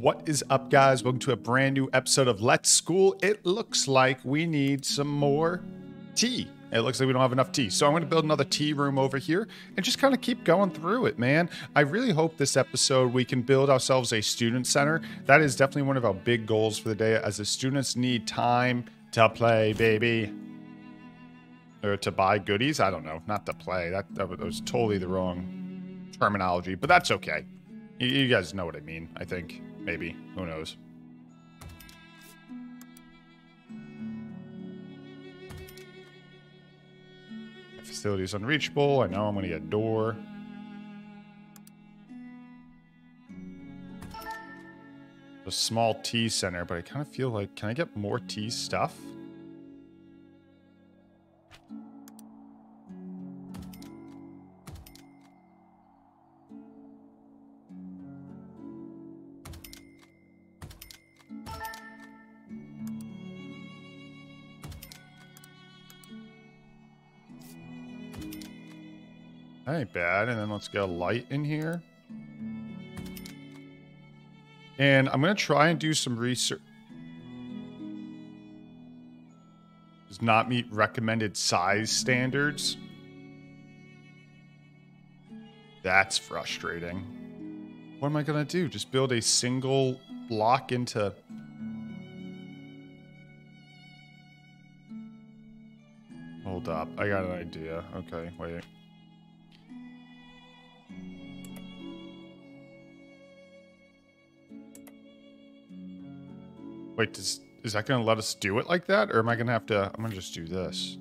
What is up, guys? Welcome to a brand new episode of Let's School. It looks like we need some more tea. It looks like we don't have enough tea. So I'm going to build another tea room over here and just kind of keep going through it, man. I really hope this episode we can build ourselves a student center. That is definitely one of our big goals for the day as the students need time to play, baby. Or to buy goodies. I don't know. Not to play. That, that was totally the wrong terminology, but that's okay. You, you guys know what I mean, I think. Maybe. Who knows? Facility is unreachable. I know I'm going to get a door. A small tea center, but I kind of feel like, can I get more tea stuff? Ain't bad. And then let's get a light in here. And I'm going to try and do some research. Does not meet recommended size standards. That's frustrating. What am I going to do? Just build a single block into... Hold up. I got an idea. Okay, wait. Wait, does, is that going to let us do it like that? Or am I going to have to... I'm going to just do this.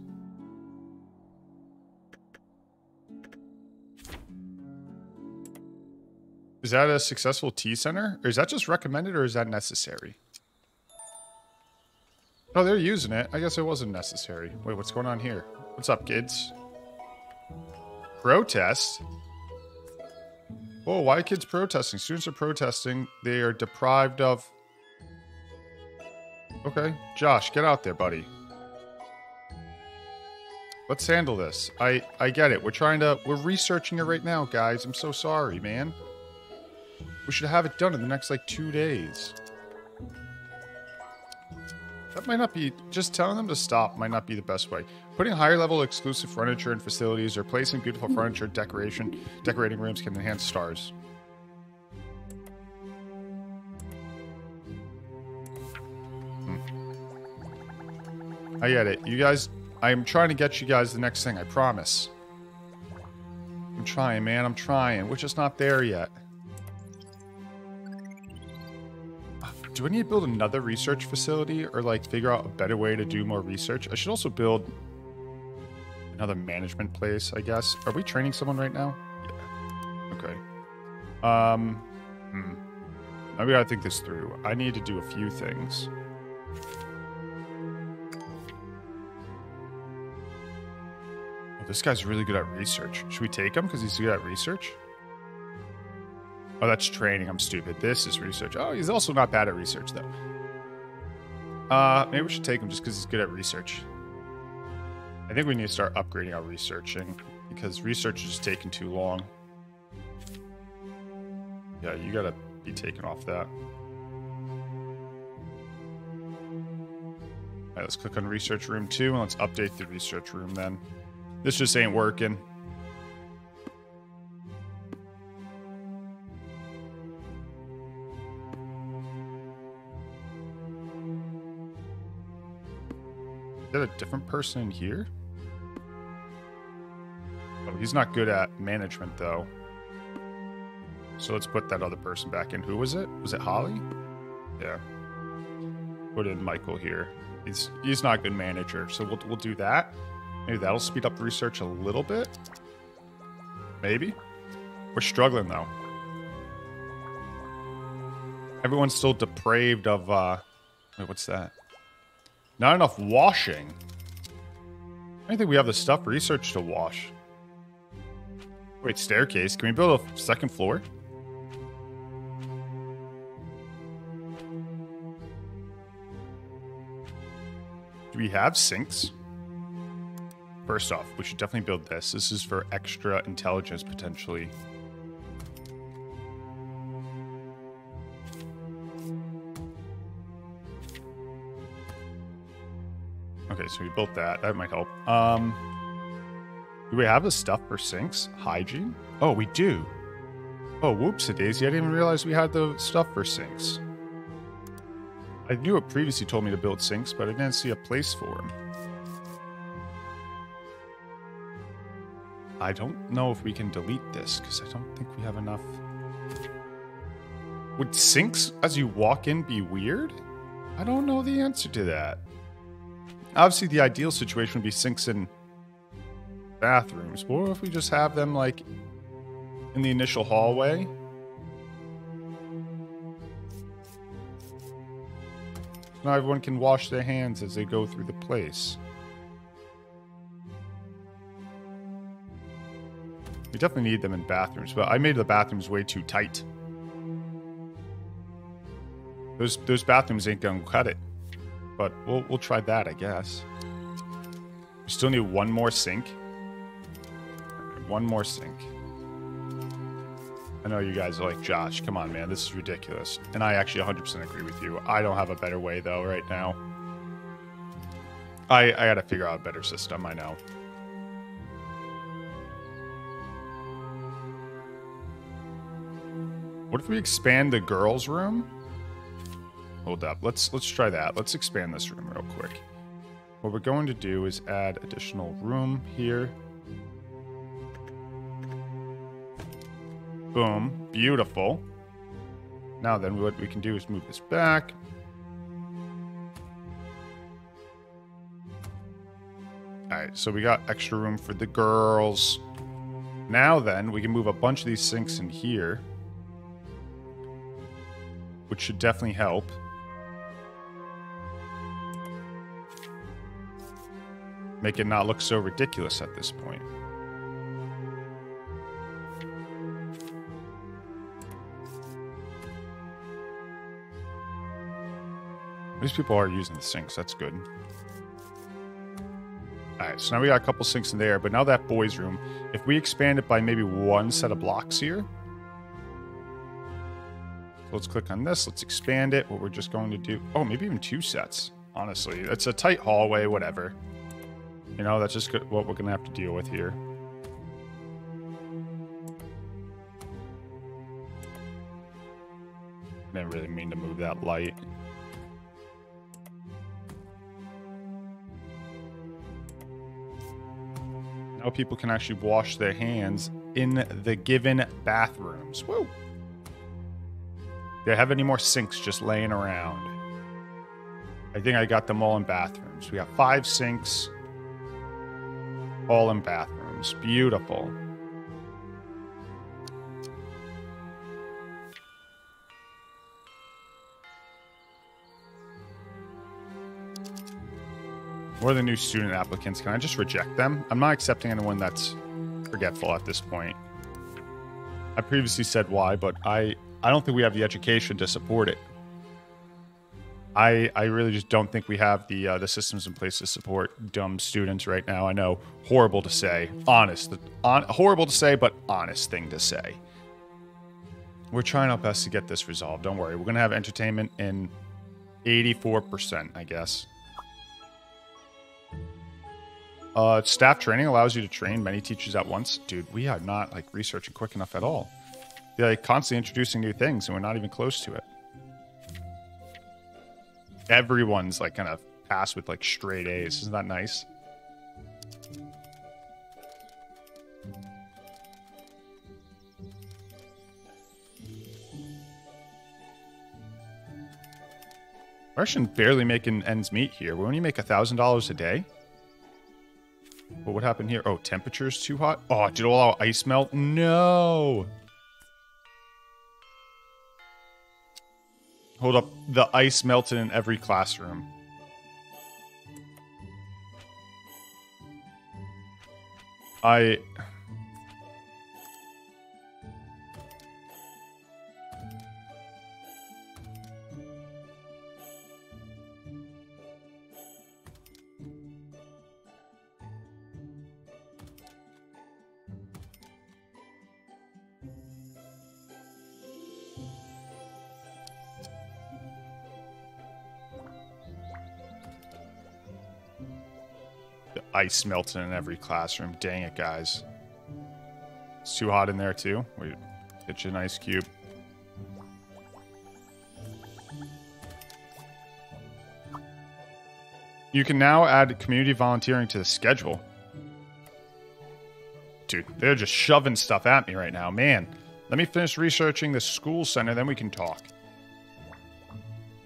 Is that a successful tea center? Or is that just recommended or is that necessary? Oh, they're using it. I guess it wasn't necessary. Wait, what's going on here? What's up, kids? Protest? Oh, why are kids protesting? Students are protesting. They are deprived of Okay. Josh, get out there, buddy. Let's handle this. I, I get it. We're trying to... We're researching it right now, guys. I'm so sorry, man. We should have it done in the next, like, two days. That might not be... Just telling them to stop might not be the best way. Putting higher level exclusive furniture in facilities or placing beautiful furniture decoration decorating rooms can enhance stars. I get it. You guys, I'm trying to get you guys the next thing, I promise. I'm trying, man. I'm trying. We're just not there yet. Do I need to build another research facility or like figure out a better way to do more research? I should also build another management place, I guess. Are we training someone right now? Yeah. Okay. Um, hmm. Maybe I think this through. I need to do a few things. This guy's really good at research. Should we take him because he's good at research? Oh, that's training. I'm stupid. This is research. Oh, he's also not bad at research, though. Uh, maybe we should take him just because he's good at research. I think we need to start upgrading our researching because research is taking too long. Yeah, you gotta be taken off that. All right, let's click on research room two and let's update the research room then. This just ain't working. Is that a different person in here? Oh, he's not good at management, though. So let's put that other person back in. Who was it? Was it Holly? Yeah. Put in Michael here. He's he's not a good manager, so we'll we'll do that. Maybe that'll speed up the research a little bit. Maybe. We're struggling though. Everyone's still depraved of uh wait, what's that? Not enough washing. I don't think we have the stuff research to wash. Wait, staircase. Can we build a second floor? Do we have sinks? First off, we should definitely build this. This is for extra intelligence, potentially. Okay, so we built that. That might help. Um, do we have the stuff for sinks? Hygiene? Oh, we do. Oh, whoops, a daisy. I didn't even realize we had the stuff for sinks. I knew it previously told me to build sinks, but I didn't see a place for them. I don't know if we can delete this, because I don't think we have enough... Would sinks as you walk in be weird? I don't know the answer to that. Obviously, the ideal situation would be sinks in bathrooms. But what if we just have them, like, in the initial hallway? Now everyone can wash their hands as they go through the place. We definitely need them in bathrooms, but I made the bathrooms way too tight. Those those bathrooms ain't gonna cut it. But we'll we'll try that, I guess. We still need one more sink. One more sink. I know you guys are like, Josh, come on, man, this is ridiculous. And I actually 100% agree with you. I don't have a better way, though, right now. I, I gotta figure out a better system, I know. What if we expand the girls' room? Hold up. Let's let's try that. Let's expand this room real quick. What we're going to do is add additional room here. Boom. Beautiful. Now then, what we can do is move this back. Alright, so we got extra room for the girls. Now then, we can move a bunch of these sinks in here. Which should definitely help. Make it not look so ridiculous at this point. These people are using the sinks. That's good. Alright, so now we got a couple sinks in there, but now that boys' room, if we expand it by maybe one set of blocks here. Let's click on this. Let's expand it. What we're just going to do. Oh, maybe even two sets, honestly. It's a tight hallway, whatever. You know, that's just what we're going to have to deal with here. I didn't really mean to move that light. Now people can actually wash their hands in the given bathrooms. Woo! Do I have any more sinks just laying around? I think I got them all in bathrooms. We got five sinks all in bathrooms. Beautiful. Or the new student applicants. Can I just reject them? I'm not accepting anyone that's forgetful at this point. I previously said why, but I, I don't think we have the education to support it. I I really just don't think we have the uh, the systems in place to support dumb students right now. I know horrible to say, honest, on, horrible to say, but honest thing to say. We're trying our best to get this resolved. Don't worry. We're gonna have entertainment in 84%, I guess. Uh, staff training allows you to train many teachers at once. Dude, we are not like researching quick enough at all. They're like constantly introducing new things, and we're not even close to it everyone's like kind of passed with like straight A's. Isn't that nice? Actually barely making ends meet here. We only make a thousand dollars a day. But what happened here? Oh, temperature's too hot. Oh, did all our ice melt? No. Hold up. The ice melted in every classroom. I... ice melting in every classroom. Dang it, guys. It's too hot in there, too. Wait, get you an ice cube. You can now add community volunteering to the schedule. Dude, they're just shoving stuff at me right now. Man, let me finish researching the school center, then we can talk.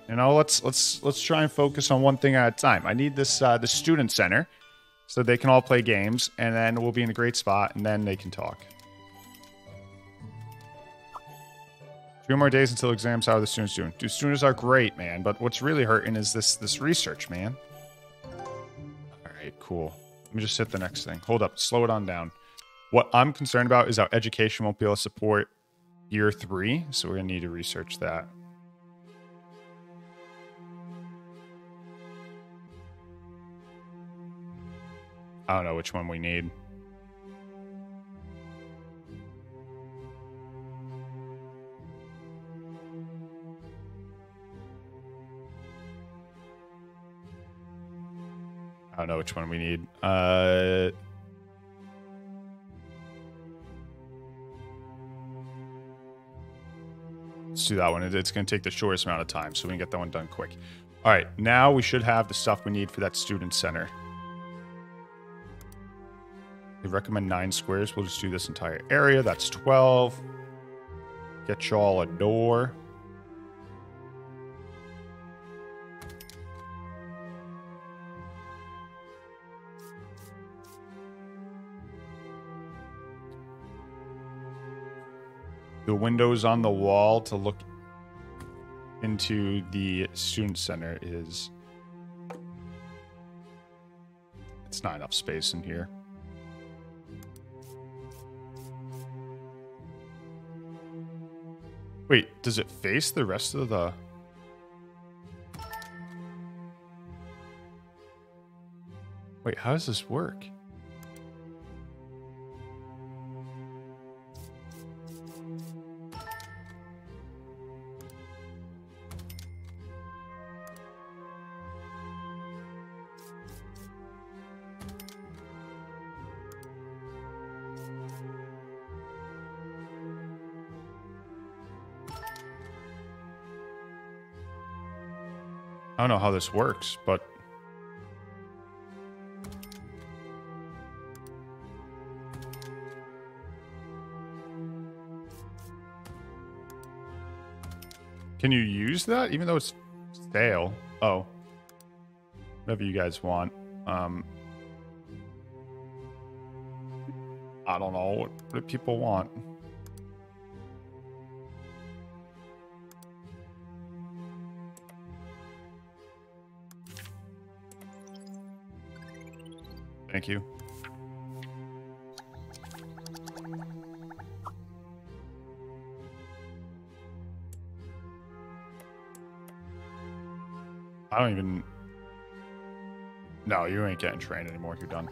You know, let's let's let's try and focus on one thing at a time. I need this uh, the student center, so they can all play games, and then we'll be in a great spot, and then they can talk. Two more days until exams. How are the students doing? Dude, students are great, man. But what's really hurting is this this research, man. All right, cool. Let me just hit the next thing. Hold up, slow it on down. What I'm concerned about is our education won't be able to support year three, so we're gonna need to research that. I don't know which one we need. I don't know which one we need. Uh, let's do that one. It's going to take the shortest amount of time, so we can get that one done quick. All right, now we should have the stuff we need for that student center. They recommend nine squares. We'll just do this entire area. That's 12. Get y'all a door. The windows on the wall to look into the student center is... It's not enough space in here. Wait, does it face the rest of the... Wait, how does this work? How this works, but... Can you use that, even though it's stale? Oh. Whatever you guys want. Um, I don't know. What, what do people want? Thank you. I don't even... No, you ain't getting trained anymore. You're done.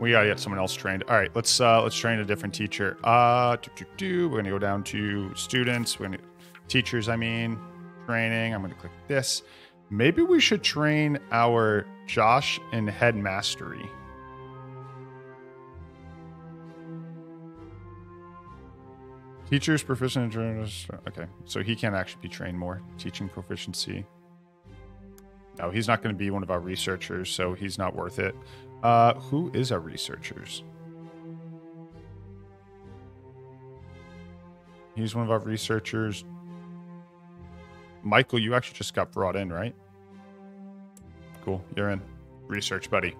We gotta get someone else trained. All right, let's uh let's train a different teacher. Uh, doo -doo -doo. we're gonna go down to students. We're gonna teachers. I mean, training. I'm gonna click this. Maybe we should train our Josh in headmastery. Teachers proficient in okay, so he can't actually be trained more. Teaching proficiency. No, he's not going to be one of our researchers, so he's not worth it. Uh, who is our researchers? He's one of our researchers. Michael, you actually just got brought in, right? Cool, you're in. Research, buddy.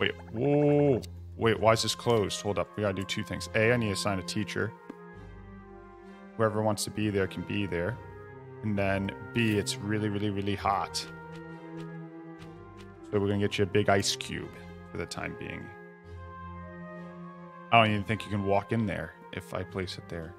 Wait, whoa. Wait, why is this closed? Hold up, we gotta do two things. A, I need to assign a teacher. Whoever wants to be there can be there. And then B, it's really, really, really hot. So we're gonna get you a big ice cube for the time being. I don't even think you can walk in there if I place it there.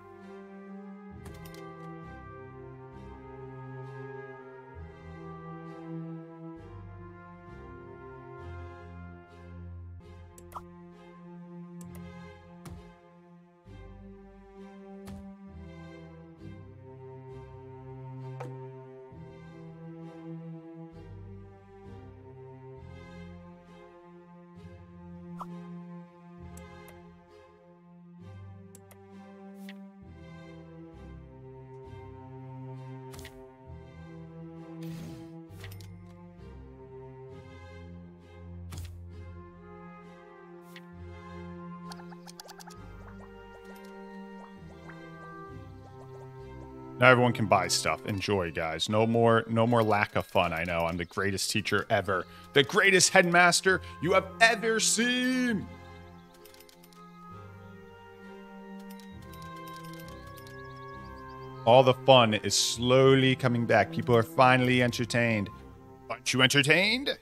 Now everyone can buy stuff. Enjoy, guys. No more no more lack of fun. I know. I'm the greatest teacher ever. The greatest headmaster you have ever seen. All the fun is slowly coming back. People are finally entertained. Aren't you entertained?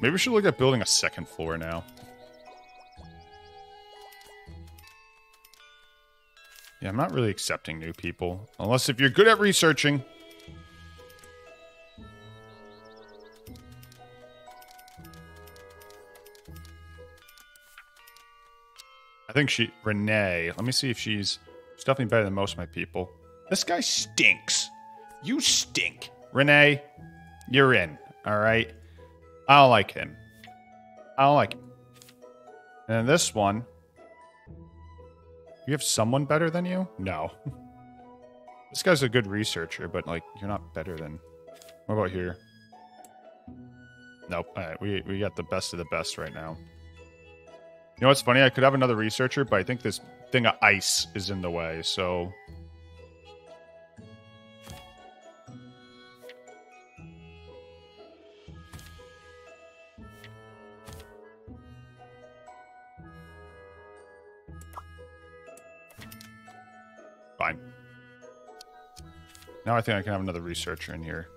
Maybe we should look at building a second floor now. Yeah, I'm not really accepting new people. Unless if you're good at researching. I think she... Renee. Let me see if she's... She's definitely better than most of my people. This guy stinks. You stink. Renee, you're in. All right? I don't like him. I don't like him. And this one. You have someone better than you? No. this guy's a good researcher, but like you're not better than. What about here? Nope. All right, we we got the best of the best right now. You know what's funny? I could have another researcher, but I think this thing of ice is in the way. So Fine. Now I think I can have another researcher in here.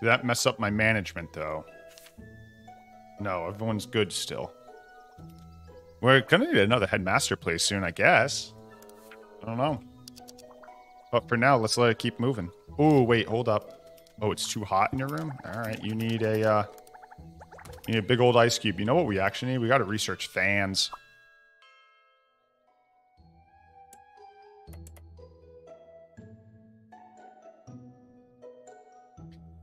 Did that mess up my management, though? No, everyone's good still. We're gonna need another headmaster place soon, I guess. I don't know. But for now, let's let it keep moving. Oh, wait, hold up. Oh, it's too hot in your room? All right, you need a, uh, you need a big old ice cube. You know what we actually need? We gotta research fans.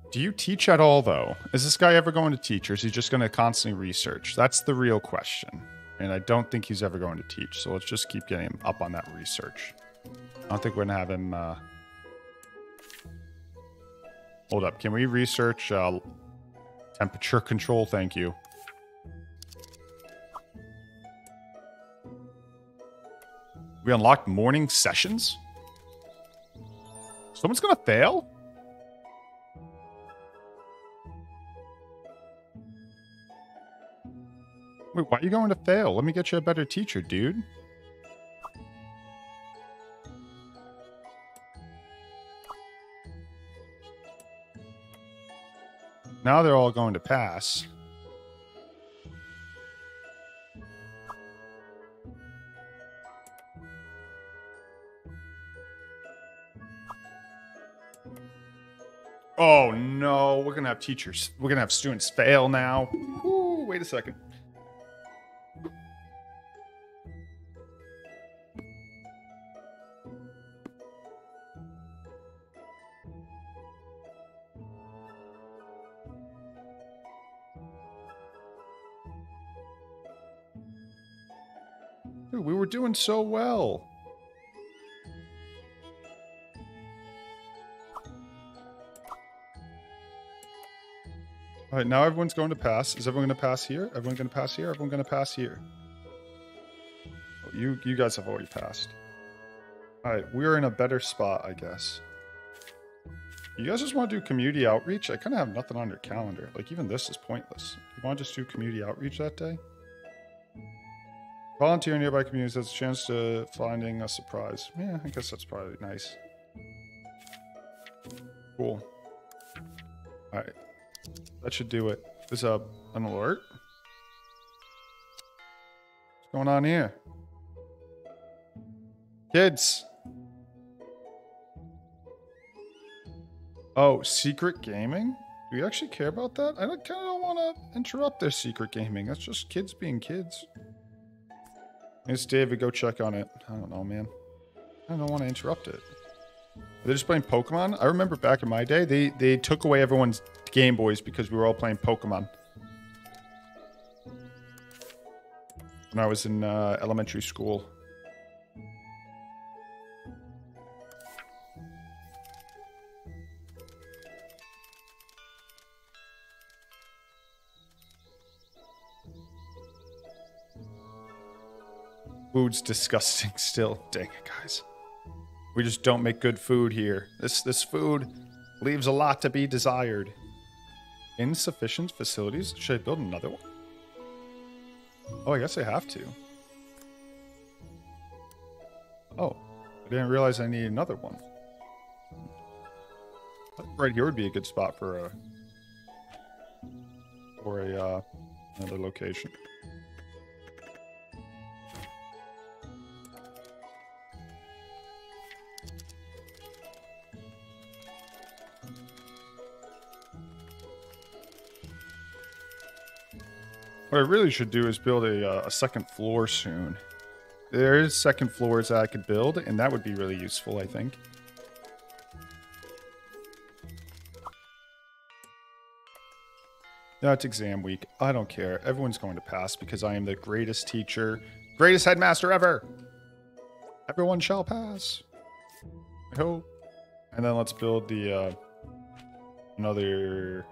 Do you teach at all, though? Is this guy ever going to teach, or is he just going to constantly research? That's the real question. And I don't think he's ever going to teach, so let's just keep getting him up on that research. I don't think we're going to have him... Uh... Hold up. Can we research uh, temperature control? Thank you. We unlocked morning sessions? Someone's going to fail? Wait, why are you going to fail? Let me get you a better teacher, dude. Now they're all going to pass. Oh no, we're gonna have teachers. We're gonna have students fail now. Ooh, wait a second. Doing so well. All right, now everyone's going to pass. Is everyone going to pass here? Everyone going to pass here? Everyone going to pass here? You, you guys have already passed. All right, we're in a better spot, I guess. You guys just want to do community outreach? I kind of have nothing on your calendar. Like, even this is pointless. You want to just do community outreach that day? Volunteer in nearby communities has a chance to finding a surprise. Yeah, I guess that's probably nice. Cool. Alright. That should do it. Is a an alert? What's going on here? Kids. Oh, secret gaming? Do you actually care about that? I kind of don't want to interrupt their secret gaming. That's just kids being kids. It's David. Go check on it. I don't know, man. I don't want to interrupt it. They're just playing Pokemon. I remember back in my day, they they took away everyone's Game Boys because we were all playing Pokemon. When I was in uh, elementary school. Food's disgusting still. Dang it, guys. We just don't make good food here. This this food leaves a lot to be desired. Insufficient facilities? Should I build another one? Oh, I guess I have to. Oh, I didn't realize I need another one. Right here would be a good spot for a for a uh, another location. What I really should do is build a, uh, a second floor soon. There is second floors that I could build, and that would be really useful, I think. No, it's exam week. I don't care. Everyone's going to pass because I am the greatest teacher, greatest headmaster ever. Everyone shall pass. I hope. And then let's build the uh, another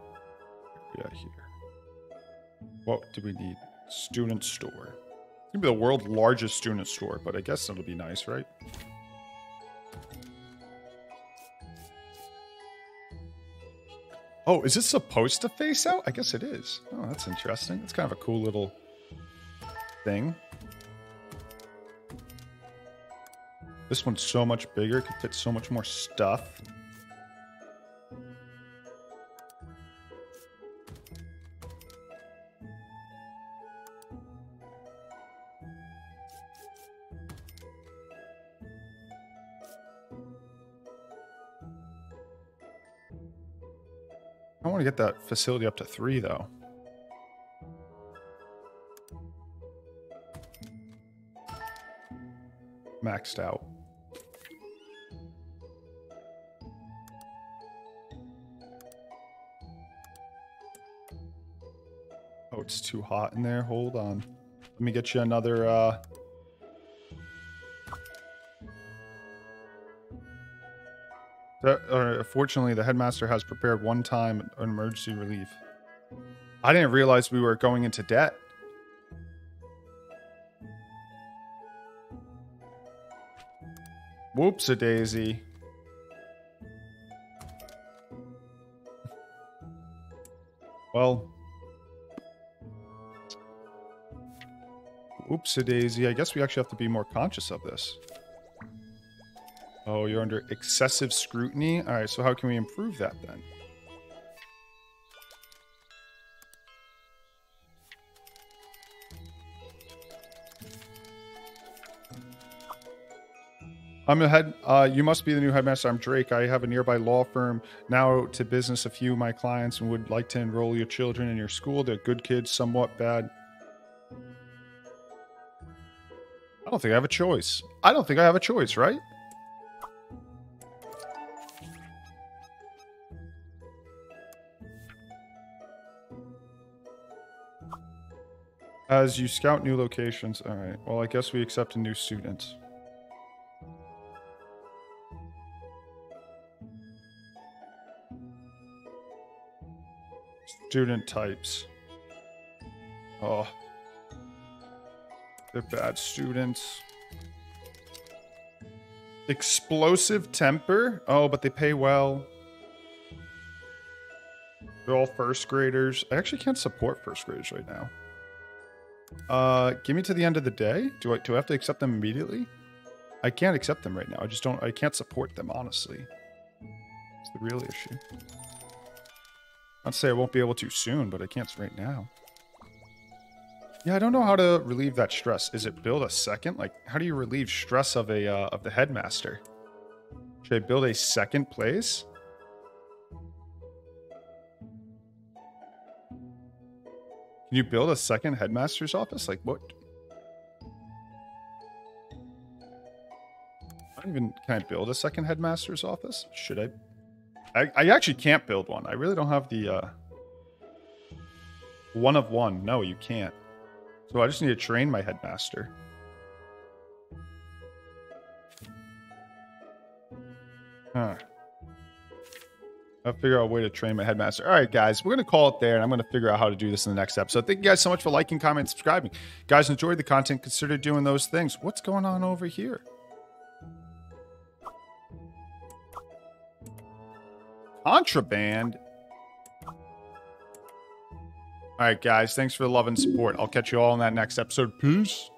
yeah here. What do we need? Student store. It's gonna be the world's largest student store, but I guess it'll be nice, right? Oh, is it supposed to face out? I guess it is. Oh, that's interesting. It's kind of a cool little thing. This one's so much bigger. It could fit so much more stuff. Get that facility up to three, though. Maxed out. Oh, it's too hot in there. Hold on. Let me get you another, uh... Uh, fortunately, the headmaster has prepared one time an emergency relief. I didn't realize we were going into debt. Whoops a daisy. Well. Whoops a daisy. I guess we actually have to be more conscious of this. Oh, you're under excessive scrutiny? All right, so how can we improve that then? I'm ahead. Uh, you must be the new headmaster. I'm Drake. I have a nearby law firm now to business a few of my clients and would like to enroll your children in your school. They're good kids, somewhat bad. I don't think I have a choice. I don't think I have a choice, right? As you scout new locations. All right. Well, I guess we accept a new student. Student types. Oh. They're bad students. Explosive temper? Oh, but they pay well. They're all first graders. I actually can't support first graders right now. Uh, give me to the end of the day. Do I do I have to accept them immediately? I can't accept them right now. I just don't. I can't support them honestly. It's the real issue. I'd say I won't be able to soon, but I can't right now. Yeah, I don't know how to relieve that stress. Is it build a second? Like, how do you relieve stress of a uh, of the headmaster? Should I build a second place? You build a second headmaster's office? Like what? I even can I build a second headmaster's office? Should I? I, I actually can't build one. I really don't have the uh, one of one. No, you can't. So I just need to train my headmaster. Huh. I'll figure out a way to train my headmaster. All right, guys, we're going to call it there, and I'm going to figure out how to do this in the next episode. Thank you guys so much for liking, commenting, subscribing. Guys, enjoyed the content. Consider doing those things. What's going on over here? Contraband? All right, guys, thanks for the love and support. I'll catch you all in that next episode. Peace.